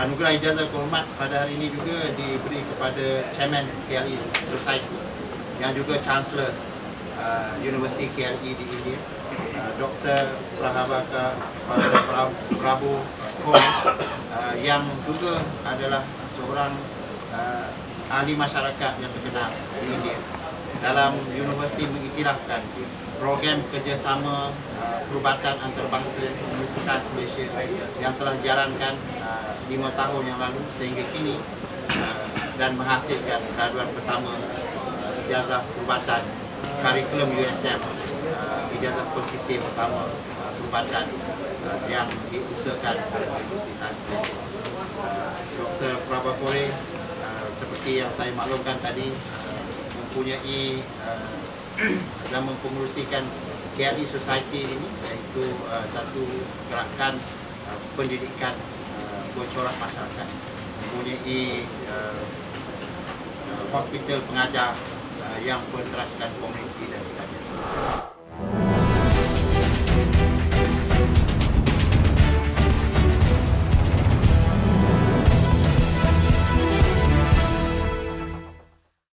Anugerah ijazah kehormat pada hari ini juga diberi kepada Chairman KLE Society yang juga Chancellor uh, Universiti KLE di India uh, Dr. Prahabaka Prabu Kong uh, yang juga adalah seorang uh, ahli masyarakat yang terkenal di India dalam universiti mengiktirafkan program kerjasama uh, perubatan antarabangsa Universitas Malaysia yang telah dijalankan uh, lima tahun yang lalu sehingga kini uh, dan menghasilkan graduan pertama uh, ijazah perubatan kurikulum USM uh, ijazah posisi pertama uh, perubatan uh, yang diusahakan oleh Universitas Malaysia. Uh, Dr. Prabhakore uh, seperti yang saya maklumkan tadi uh, mempunyai uh, dalam mempengurusikan KLE Society ini iaitu uh, satu gerakan uh, pendidikan uh, bercorak masyarakat. Mempunyai uh, uh, hospital pengajar uh, yang berteraskan komuniti